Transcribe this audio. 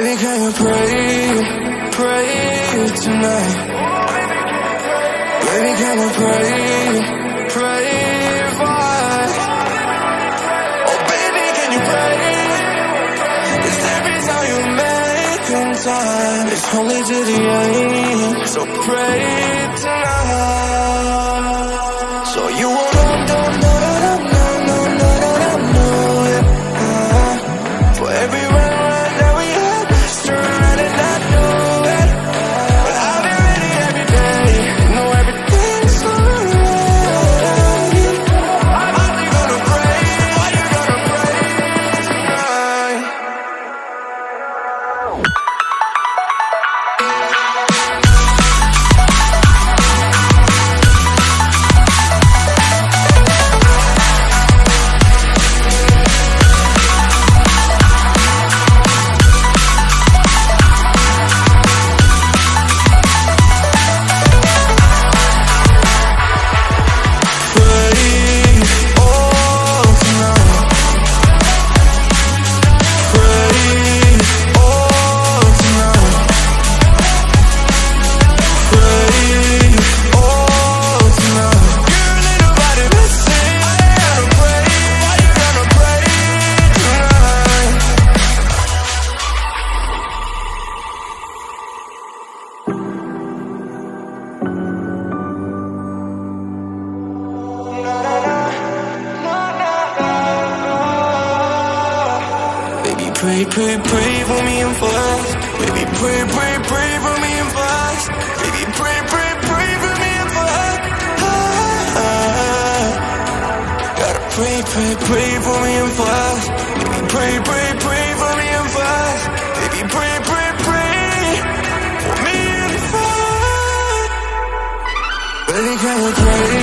Baby, can you pray, pray tonight? Baby, can you pray, pray for us? Oh, baby, can you pray? It's every time you make in time. It's only to the end, so pray tonight. So you won't know, no, no, no, no, no, no, no, no, no, yeah. Uh, For every run, run pray, pray, pray for me and for us. Baby, pray, pray, pray for me and for us. Baby, pray, pray, pray for me and for us. Ah, ah. Gotta pray, pray, pray for me and for us. Baby, pray, pray, pray for me and for us. Baby, pray, pray, pray for me and for us. Baby, can you pray?